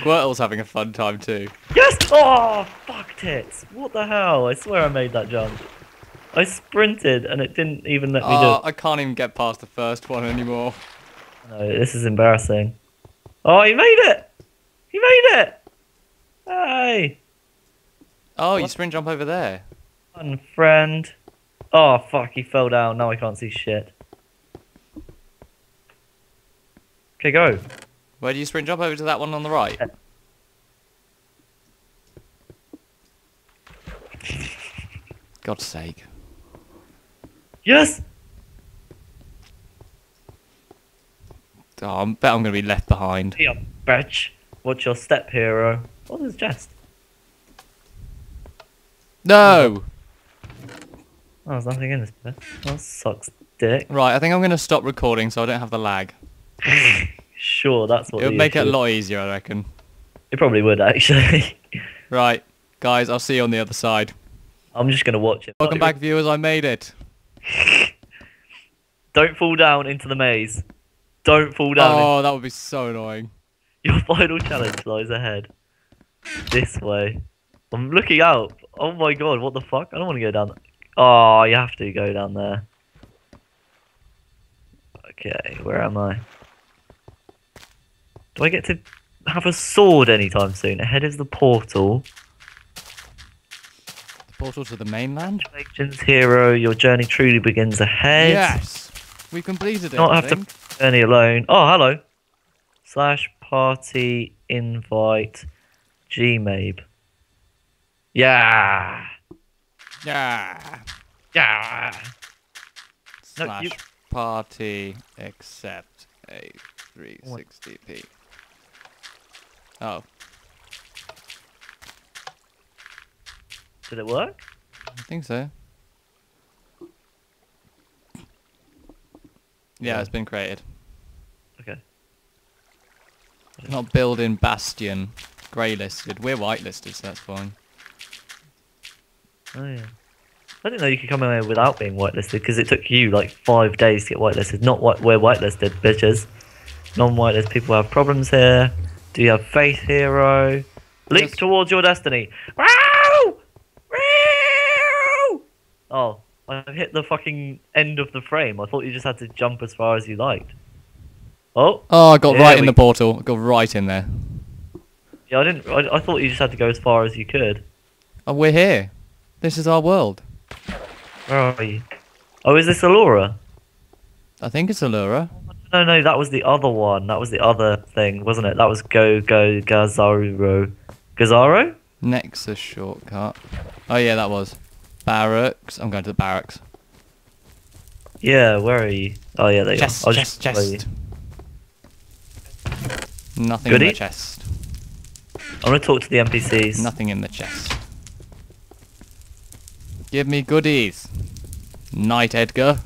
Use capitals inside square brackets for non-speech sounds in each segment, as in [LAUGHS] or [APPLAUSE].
Squirtle's having a fun time too. Yes! Oh, fuck tits. What the hell? I swear I made that jump. I sprinted and it didn't even let me Oh, do ah, I can't even get past the first one anymore. No, this is embarrassing. Oh, he made it! He made it! Hey! Oh, you What? sprint jump over there. Fun friend. Oh, fuck, he fell down. Now I can't see shit. Okay, go. Where do you sprint jump over to that one on the right? God's sake. Yes! Oh, I bet I'm going to be left behind. Here, bitch. What's your step, hero? What is chest? No! Oh, there's nothing in this bit. That sucks dick. Right, I think I'm going to stop recording so I don't have the lag. [LAUGHS] Sure, that's what It would make it a lot easier, I reckon. It probably would, actually. [LAUGHS] Right, guys, I'll see you on the other side. I'm just gonna watch it. Welcome back, viewers. I made it. [LAUGHS] Don't fall down into the maze. Don't fall down. Oh, that would be so annoying. Your [LAUGHS] final challenge lies ahead. This way. I'm looking out. Oh my god, what the fuck? I don't want to go down. Oh, you have to go down there. Okay, where am I? Do I get to have a sword anytime soon? Ahead is the portal. The portal to the mainland? Legends hero, your journey truly begins ahead. Yes! We completed it, Not have to journey alone. Oh, hello. Slash party invite gmabe. Yeah. Yeah! Yeah. No, Slash you- party accept a 360p. Oh, Did it work? I think so. Yeah, Yeah. it's been created. Okay. Not building Bastion. Grey listed. We're whitelisted, so that's fine. Oh yeah. I didn't know you could come in here without being whitelisted because it took you like five days to get whitelisted. Not what we're whitelisted, bitches. Non-whitelisted people have problems here. Do you have faith hero? Leap towards your destiny. Oh, I've hit the fucking end of the frame. I thought you just had to jump as far as you liked. Oh, Oh, I got right in we- the portal. I got right in there. yeah, I didn't. I, I thought you just had to go as far as you could. Oh, we're here. This is our world. Where are you? Oh, is this Alora? I think it's Allura. No, no, that was the other one. That was the other thing, wasn't it? That was Go Go Gazaro. Gazaro? Nexus shortcut. Oh yeah, that was. Barracks. I'm going to the barracks. Yeah, where are you? Oh yeah, there you are. Chest, just follow chest. Nothing in Goodie? the chest. I'm gonna talk to the NPCs. Nothing in the chest. Give me goodies. Knight, Edgar.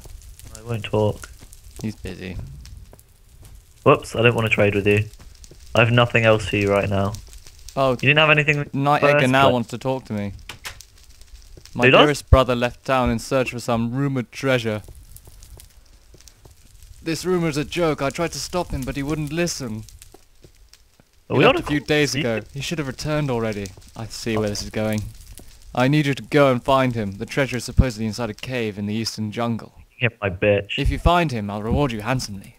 I won't talk. He's busy. Whoops, I don't want to trade with you. I have nothing else for you right now. Oh, You didn't have anything. Knight first Edgar now place. wants to talk to me. My dearest brother left town in search for some rumored treasure. This rumor's a joke. I tried to stop him, but he wouldn't listen. He left a few days ago. He should have returned already. I see where this is going. I need you to go and find him. The treasure is supposedly inside a cave in the eastern jungle. Hit my bitch. If you find him, I'll reward you handsomely.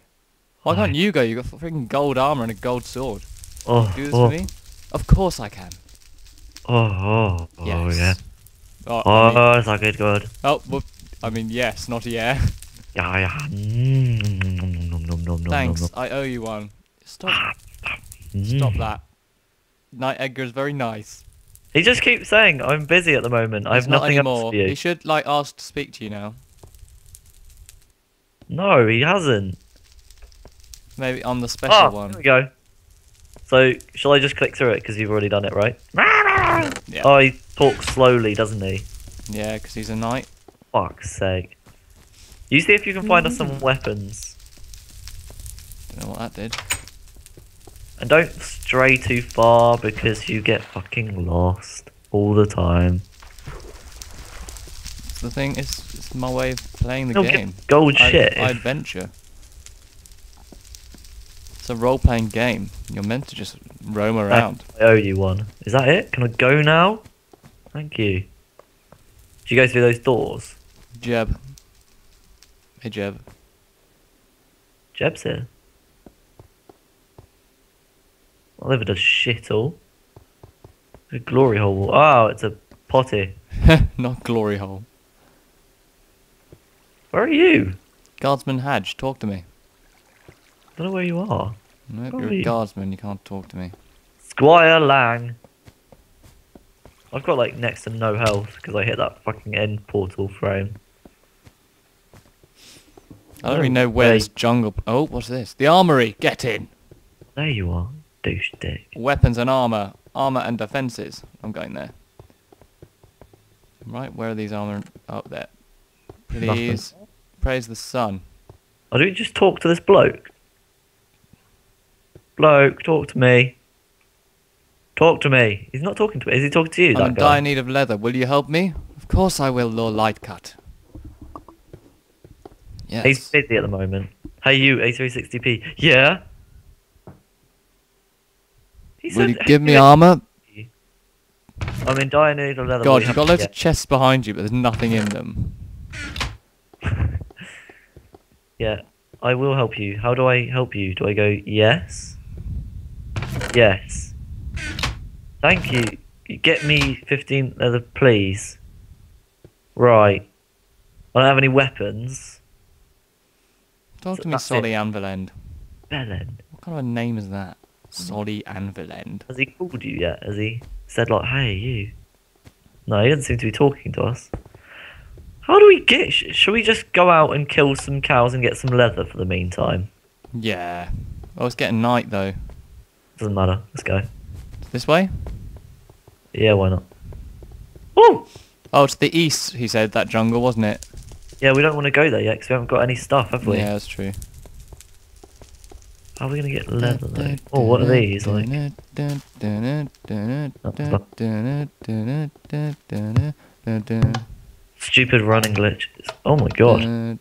Why can't you go? You got freaking gold armor and a gold sword. Oh, Do this oh, for me? Of course I can. oh, oh, oh, Yes. yeah. Oh, I mean, Oh, is that good? Good. oh well, I mean, yes, not a yeah. [LAUGHS] Yeah, yeah. Mm, nom, nom, nom, nom, nom, Thanks. I owe you one. Stop. nom. Stop Mm. that. Knight Edgar's very nice. He just keeps saying, "I'm busy at the moment. I have not nothing anymore. else for you." He should like ask to speak to you now. No, he hasn't. Maybe on the special Ah, one. here we go. So, shall I just click through it because you've already done it, right? Yeah. Oh, he talks slowly, doesn't he? Yeah, because he's a knight. Fuck's sake. You see if you can find us Mm. some weapons. Don't know what that did. And don't stray too far because you get fucking lost all the time. It's the thing. It's, it's my way of playing the You'll game. get gold I, shit. I adventure. It's a role-playing game. You're meant to just roam around. I owe you one. Is that it? Can I go now? Thank you. Did you go through those doors? Jeb. Hey Jeb. Jeb's here. I live in a shithole. A glory hole. Oh, it's a potty. [LAUGHS] Not glory hole. Where are you? Guardsman Hadge, talk to me. I don't know where you are. Nope, Where you're a guardsman, you can't talk to me. Squire Lang. I've got like next to no health because I hit that fucking end portal frame. I don't really Oh, know where wait. this jungle... Oh, what's this? The armory! Get in! There you are, douche dick. Weapons and armor. Armor and defenses. I'm going there. Right, where are these armor... Oh, there. Please. Praise the sun. I do just talk to this bloke. Bloke, talk to me. Talk to me. He's not talking to me. Is he talking to you? I'm in dire need of leather. Will you help me? Of course I will, Lord Lightcut. Yes. He's busy at the moment. Hey, you, A360p. Yeah? He Will you give me armor? I'm in dire need of leather. God, you've got loads of chests behind you, but there's nothing in them. [LAUGHS] Yeah, I will help you. How do I help you? Do I go yes? Yes. Thank you. Get me 15 leather, please. Right. I don't have any weapons. Talk So to me. Solly Anvilend. Belen. What kind of a name is that? Solly Anvilend. Has he called you yet? Has he said like, "Hey, you"? No, he doesn't seem to be talking to us. How do we get? Sh- should we just go out and kill some cows and get some leather for the meantime? Yeah. Oh, it's getting night though. Doesn't matter. Let's go. This way? Yeah, why not? Oh, Oh, it's the east, he said, that jungle, wasn't it? yeah. We don't want to go there yet because we haven't got any stuff, have we? Yeah, that's true. How are we gonna get leather? Though? Oh, what are these? Like, stupid running glitch. Oh my god.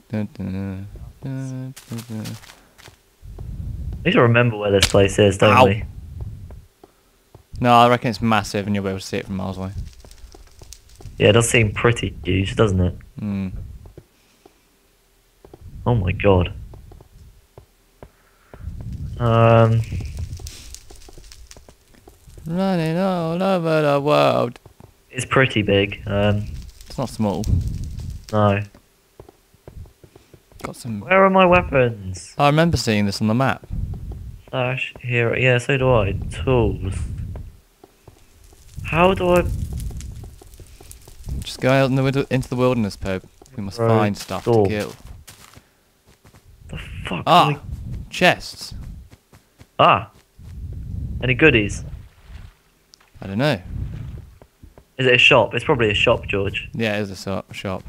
We need to remember where this place is, don't Ow. we? No, I reckon it's massive and you'll be able to see it from miles away. Yeah, it does seem pretty huge, doesn't it? Hmm. Oh my god. Um, Running all over the world. it's pretty big. Um, It's not small. no. Got some. Where are my weapons? I remember seeing this on the map. Slash here. Yeah, so do I. Tools. How do I? Just go out in the, into the wilderness, Pope. We must Road find stuff door. to kill. The fuck? Ah, chests. ah. Any goodies? I don't know. Is it a shop? It's probably a shop, George. Yeah, it is a so- shop.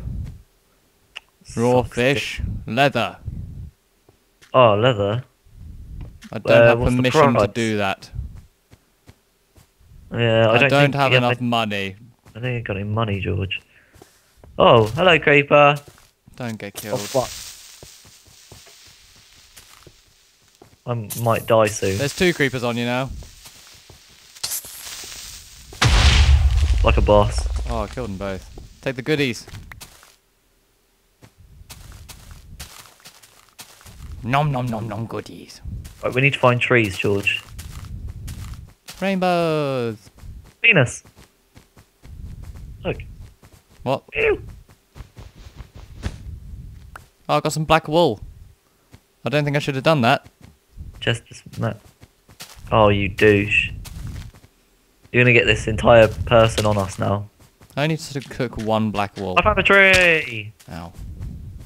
Raw Sucks. fish, leather. Oh, leather. I don't Uh, have permission to do that. Yeah, I I don't, I don't, have enough I, money. I think I got any money, George. Oh, hello, creeper. Don't get Oh killed. fuck. I might die soon. There's two creepers on you now. Like a boss. Oh, I killed them both. Take the goodies. Nom nom nom nom goodies. Right, we need to find trees, George. Rainbows. Venus. Look. What? Ew. Oh, I got some black wool. I don't think I should have done that. Just, just Matt. Oh, you douche. You're gonna get this entire person on us now. I need to cook one black wool. I found a tree. Ow.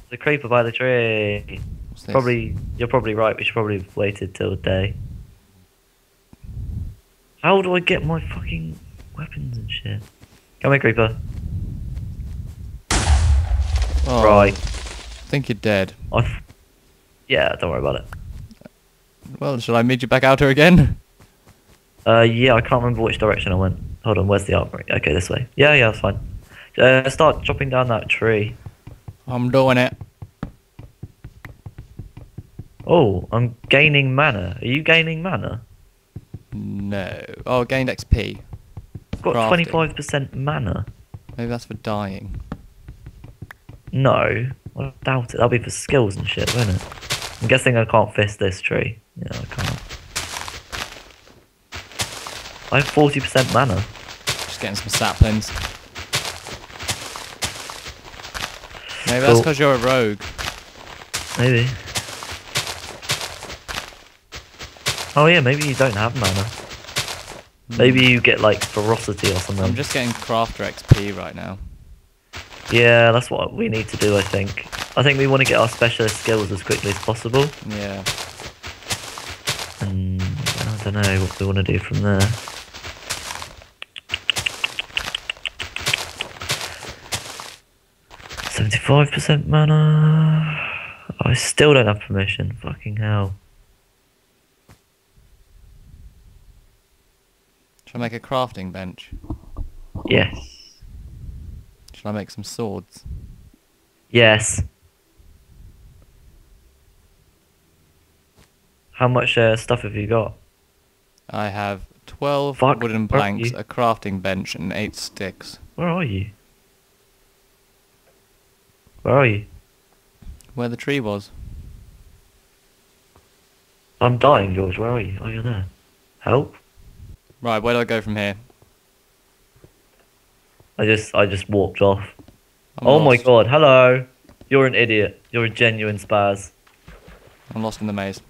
The creeper by the tree. This? Probably, you're probably right. We should probably have waited till day. How do I get my fucking weapons and shit? Come here, creeper. Oh, Right. I think you're dead. I yeah, don't worry about it. Well, shall I meet you back out here again? Uh, yeah, I can't remember which direction I went. Hold on, where's the armory? Okay, this way. Yeah, yeah, that's fine. Uh, start chopping down that tree. I'm doing it. Oh, I'm gaining mana. Are you gaining mana? No. Oh, gained XP. I've got Crafting. 25% mana. Maybe that's for dying. No, I doubt it. That'll be for skills and shit, won't it? I'm guessing I can't fist this tree. Yeah, I can't. I have 40% mana. Just getting some saplings. Maybe that's because you're a rogue. Maybe. Oh yeah, maybe you don't have mana. Hmm. Maybe you get like ferocity or something. I'm just getting crafter XP right now. Yeah, that's what we need to do, I think. I think we want to get our specialist skills as quickly as possible. Yeah. And I don't know what we want to do from there. Seventy-five percent mana. I still don't have permission. Fucking hell. Should I make a crafting bench? Yes. Shall I make some swords? Yes. How much uh, stuff have you got? I have 12 Fuck, wooden planks, a crafting bench, and 8 sticks. Where are you? Where are you? Where the tree was. I'm dying, George. Where are you? Oh, you're there. Help! Right, where do I go from here? I just, I just walked off. I'm oh my god! Hello. You're an idiot. You're a genuine spaz. I'm lost in the maze.